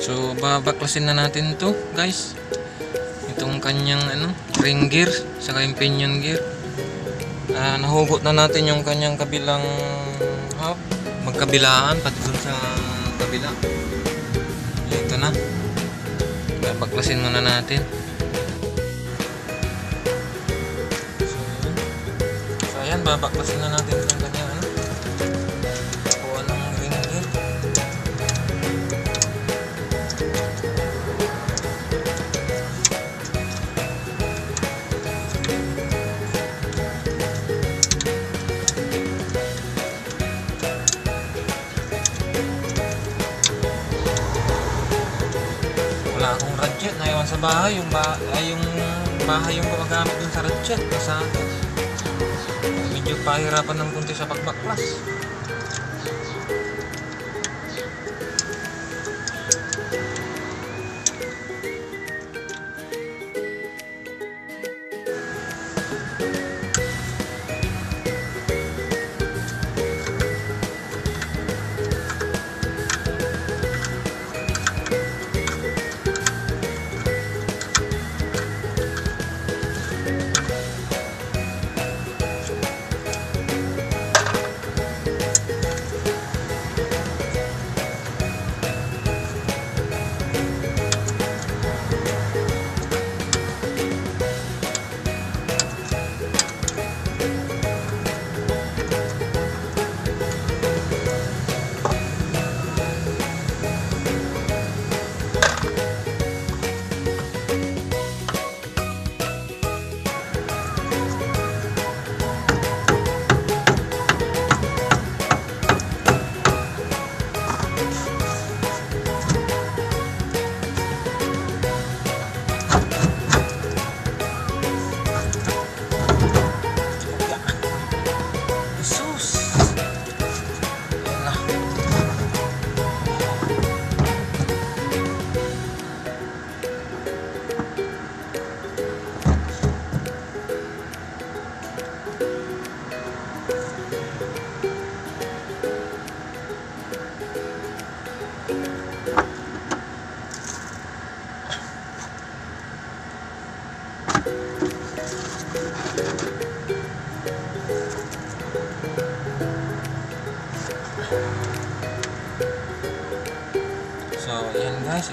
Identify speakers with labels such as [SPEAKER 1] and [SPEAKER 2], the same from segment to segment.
[SPEAKER 1] So, babaklasin na natin to guys. Itong kanyang ano, ring gear, saka yung pinion gear. Ah, nahugot na natin yung kanyang kabilang hub. Magkabilaan, pati dun sa kabila. Ito na. Babaklasin muna natin. So, ayan, babaklasin na natin itong naiwan sa bahay yung ba ay yung bahay yung gumagamit dun sa radjet akin medyo pahirapan ng kunti sa pagbaklas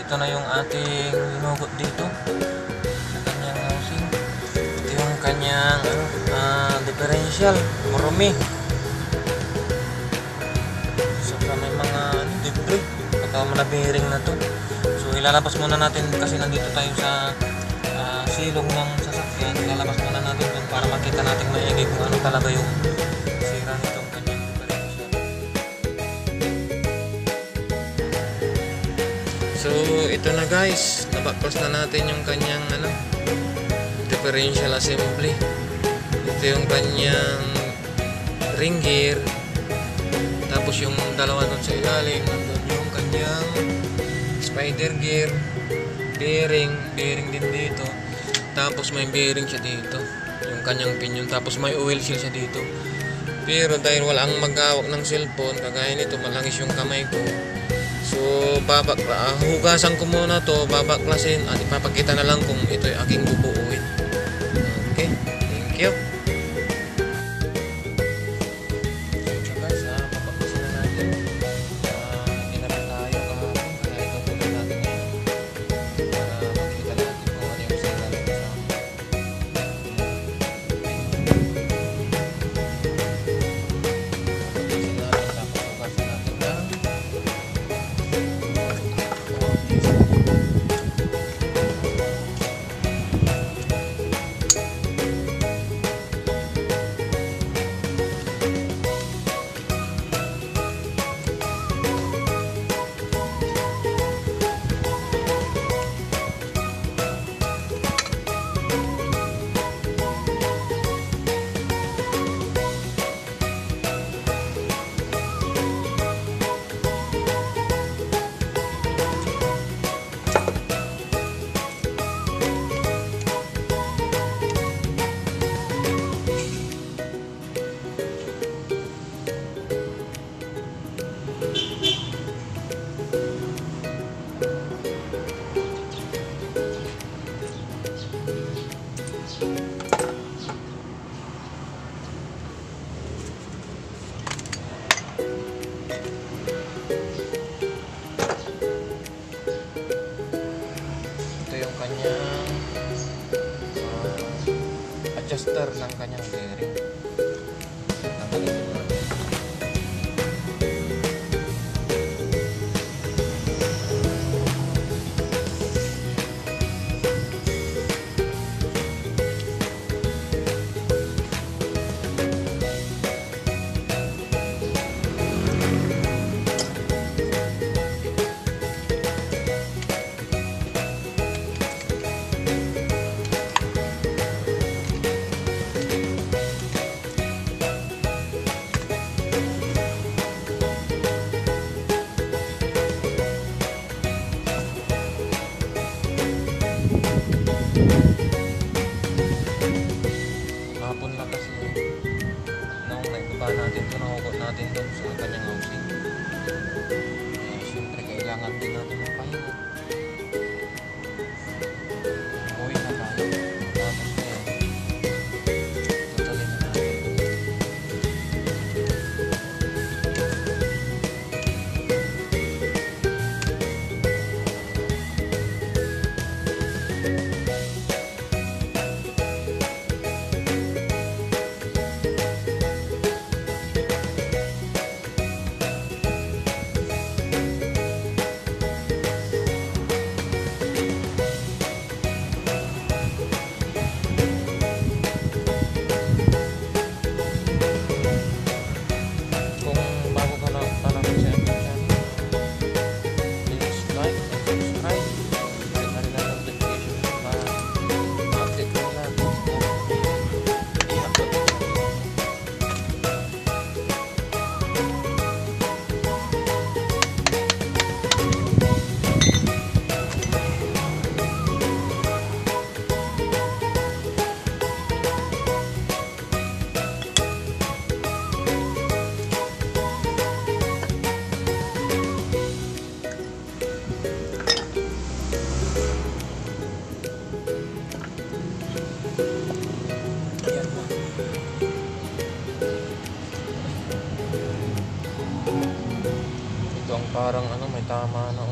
[SPEAKER 1] ito na yung ating hinugot dito sa kanyang housing. Ito yung kanyang ano, ah, differential, marumi. So, may mga ano, debris, baka malabiring na to. So, ilalabas muna natin kasi nandito tayo sa ah, silong ng sasakyan. Ilalabas muna natin para makita natin maigi kung ano talaga yung ito na guys. Nabaklas na natin yung kanyang ano, differential assembly. Ito yung kanyang ring gear. Tapos yung dalawa doon sa ilalim. Nandun yung kanyang spider gear. Bearing. Bearing din dito. Tapos may bearing siya dito. Yung kanyang pinion. Tapos may oil seal siya dito. Pero dahil wala ang mag-awak ng cellphone, kagaya nito, malangis yung kamay ko. So, babak ah, hugasan ko muna to, babaklasin at ipapakita na lang kung ito ay aking bubuuin. Okay, thank you. 大妈呢。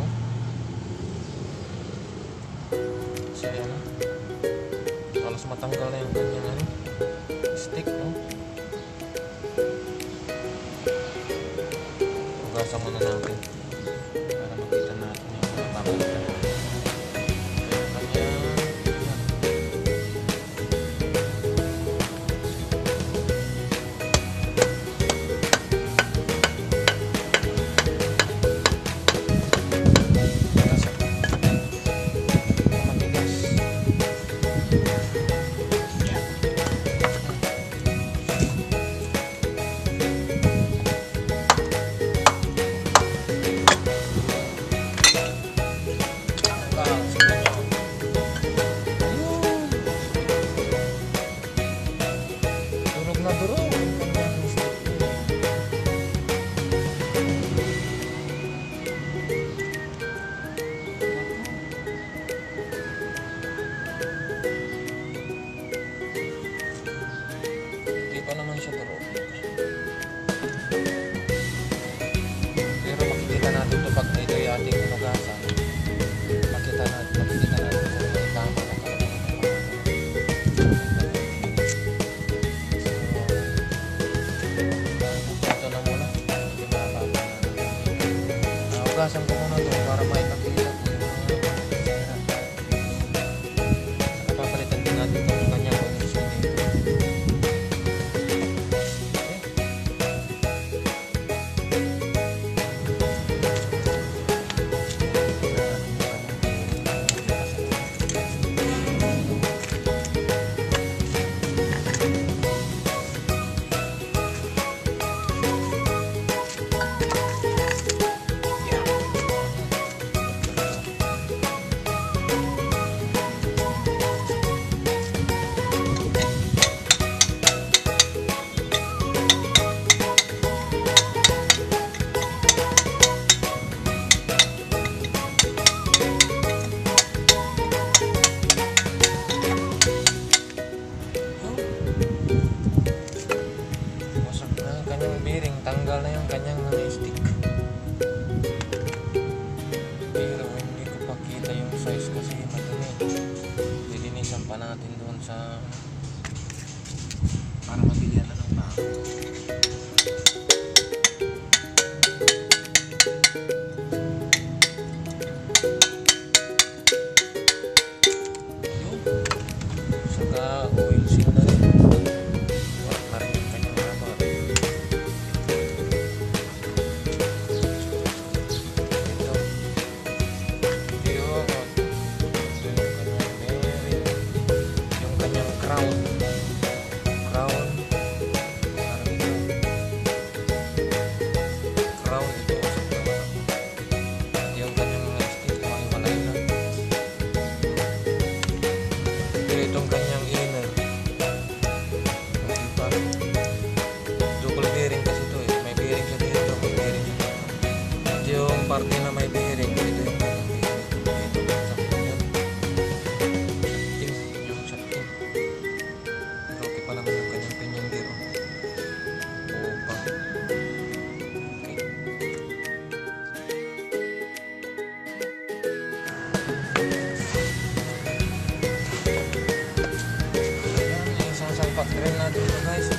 [SPEAKER 1] Isang salpak rin natin ito guys. Itong bagong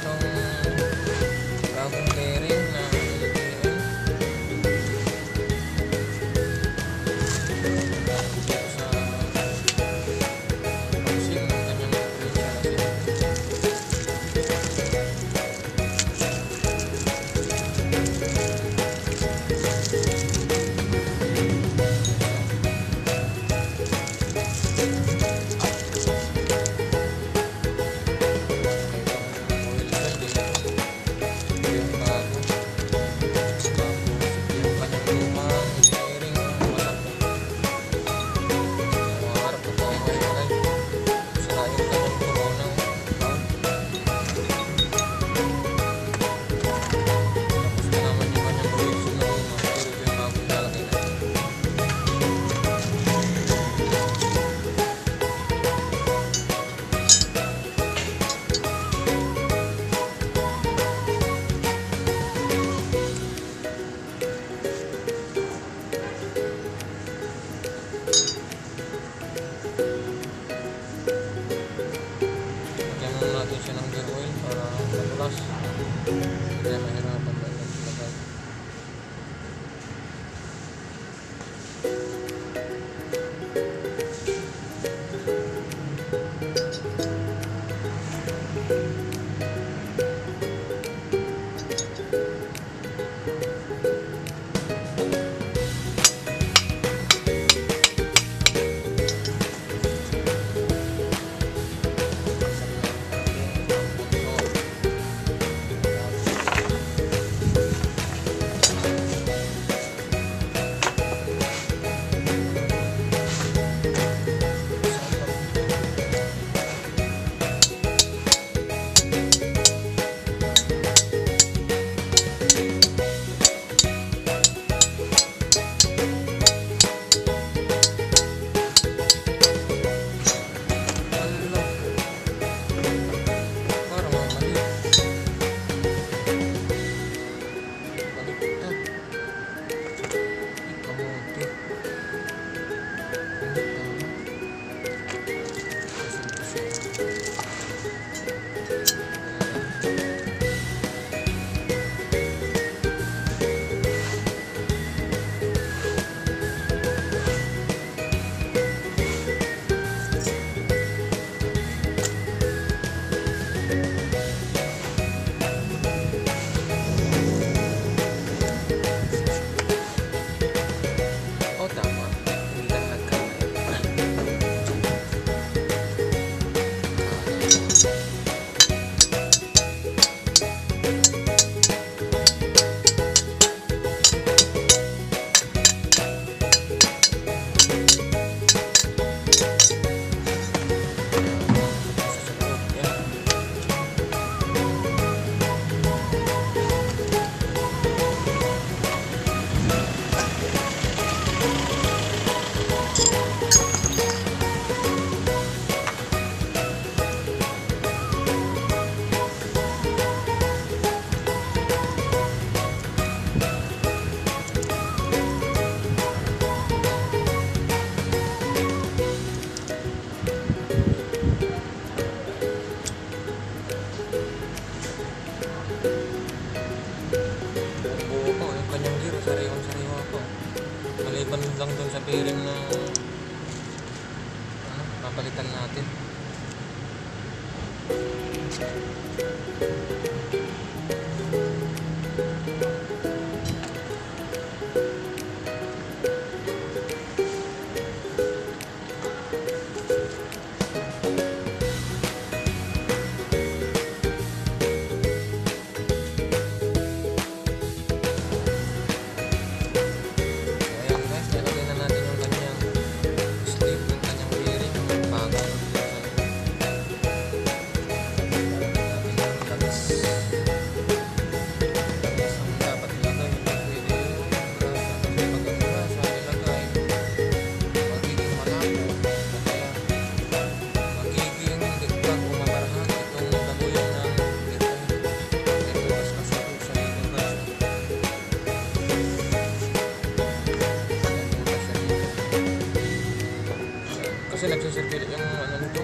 [SPEAKER 1] Kasi nagsisirculate yung ano nito,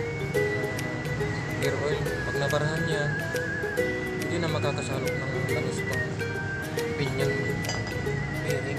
[SPEAKER 1] gear oil. Pag nabarahan yan, hindi na makakasalok ng langis pang pinion bearing.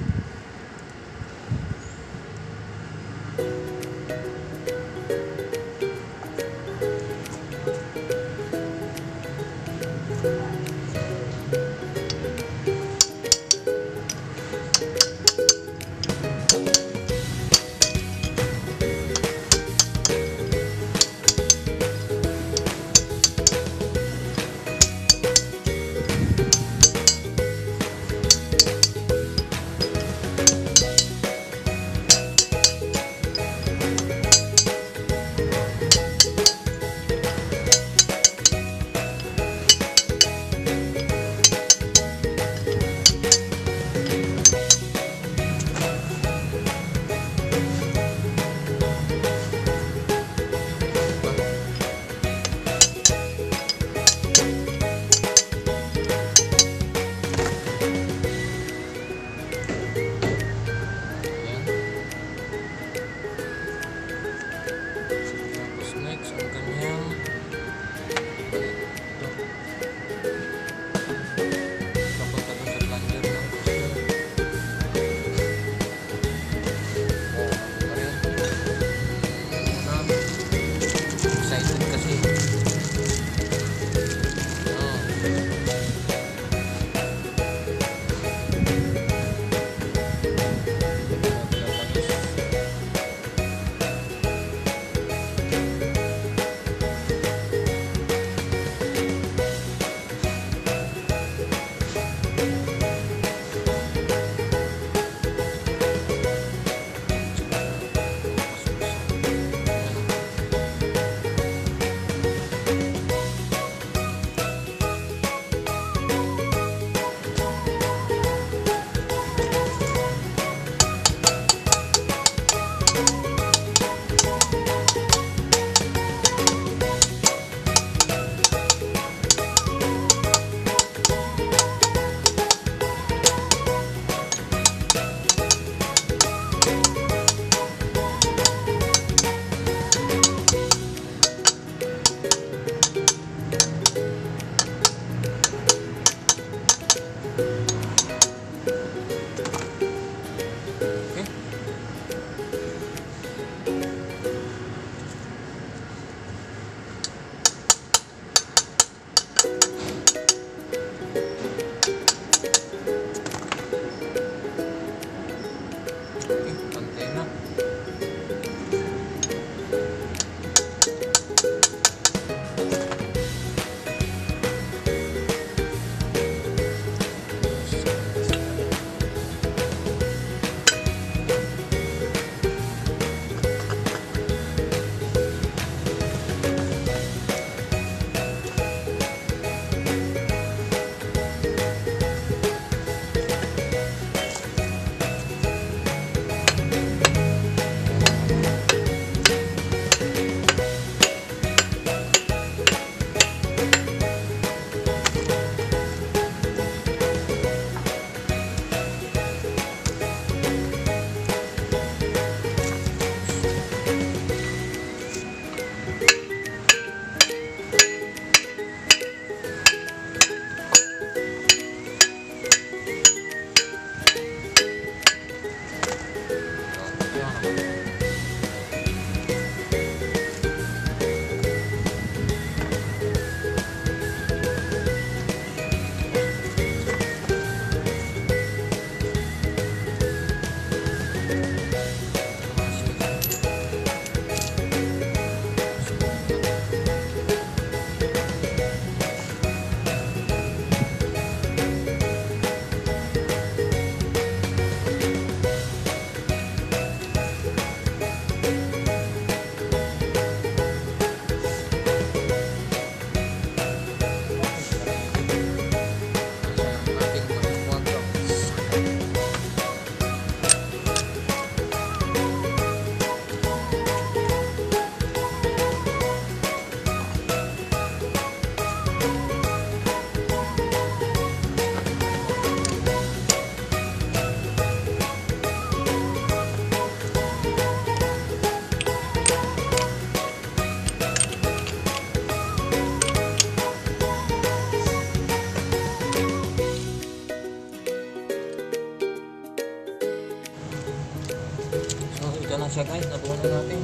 [SPEAKER 1] siya guys. Nabuo na natin.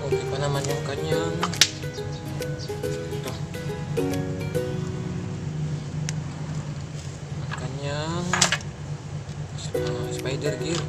[SPEAKER 1] Okay pa naman yung ano. kanyang ito. Ang kanyang uh, spider gear.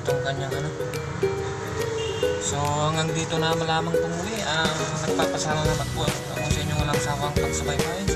[SPEAKER 1] itong kanyang ano. So hanggang dito na malamang tumuli ang uh, nagpapasalamat po ako sa inyong walang sawang pagsubaybay.